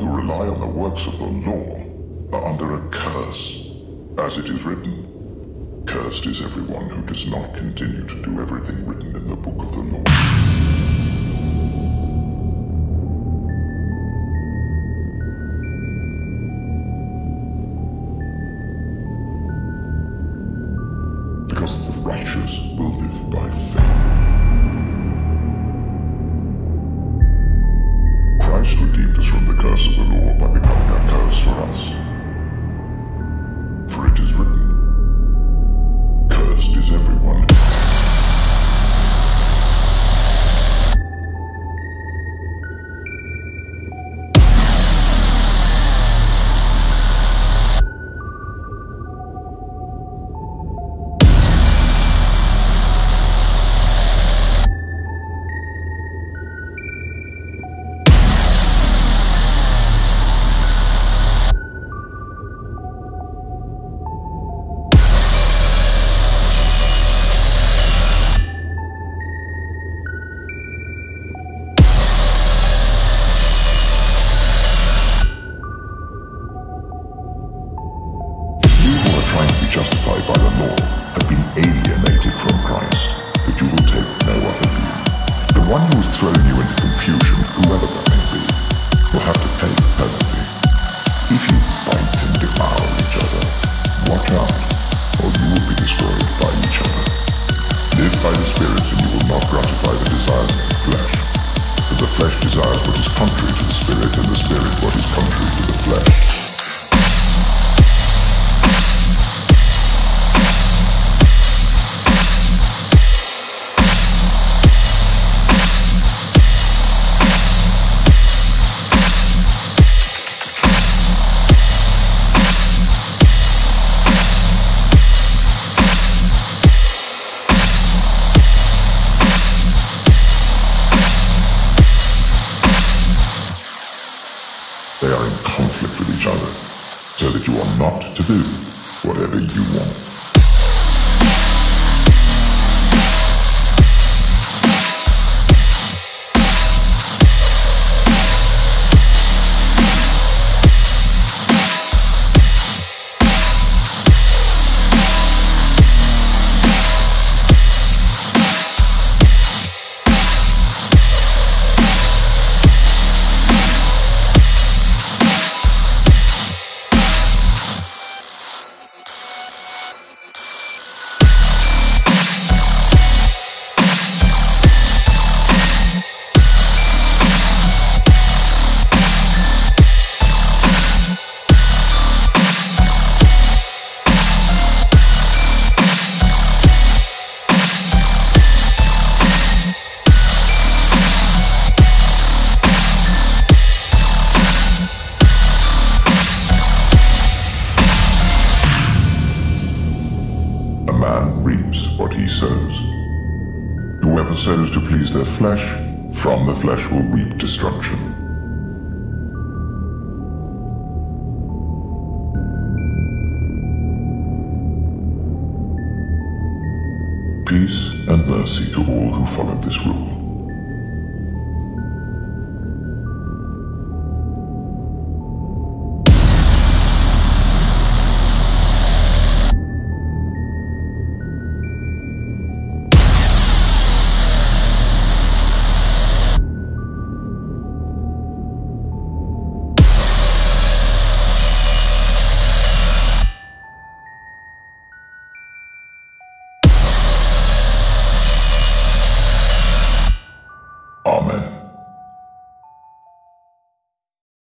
who rely on the works of the law are under a curse. As it is written, Cursed is everyone who does not continue to do everything written in the book of the law. Because the righteous will live by faith. Justified by the law have been alienated from Christ, but you will take no other view. The one who has thrown you into confusion, whoever that may be, will have to pay the penalty. If you fight and devour each other, watch out, or you will be destroyed by each other. Live by the Spirit, and you will not gratify the desires of the flesh. For the flesh desires what is contrary to the Spirit, and the Spirit what is contrary to the flesh. They are in conflict with each other, so that you are not to do whatever you want. Man reaps what he sows. Whoever sows to please their flesh, from the flesh will reap destruction. Peace and mercy to all who follow this rule.